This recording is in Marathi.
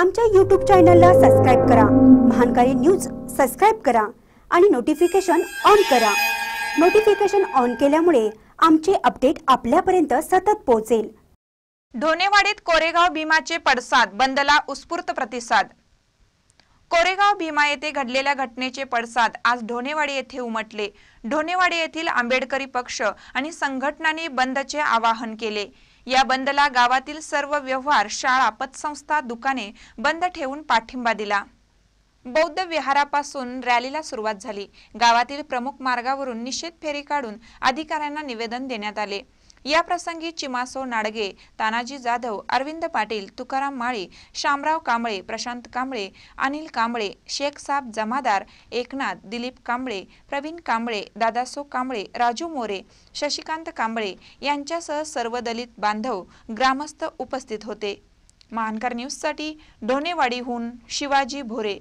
आमच्या यूट्यूब चॅनलला सबस्क्राईब करा. महानकारी न्यूज सबस्क्राईब करा आणि नोटिफिकेशन ऑन करा. नोटिफिकेशन ऑन केल्यामुळे आमचे अपडेट आपल्यापर्यंत सतत पोहोचेल. धोनेवाडीत कोरेगाव भीमाचे पडसाद बंदला उत्स्फूर्त प्रतिसाद. कोरेगाव भीमा येथे घडलेल्या घटनेचे पडसाद आज ढोणेवाडी येथे उमटले. ढोनेवाडी येथील आंबेडकरी पक्ष आणि संघटनांनी बंदचे आवाहन केले. या बंदला गावातील सर्व व्यवहार शाळा पतसंस्था दुकाने बंद ठेवून पाठिंबा दिला. बौद्ध विहारापासून रॅलीला सुरुवात झाली. गावातील प्रमुख मार्गावरून निषेध फेरी काढून अधिकाऱ्यांना निवेदन देण्यात आले. या प्रसंगी चिमासो नाडगे तानाजी जाधव अरविंद पाटील तुकाराम माळी शामराव कांबळे प्रशांत कांबळे अनिल कांबळे शेख साब जमादार एकनाथ दिलीप कांबळे प्रवीण कांबळे दादासो कांबळे राजू मोरे शशिकांत कांबळे यांच्यासह सर्व दलित बांधव ग्रामस्थ उपस्थित होते. महानकर न्यूजसाठी ढोनेवाडीहून शिवाजी भोरे.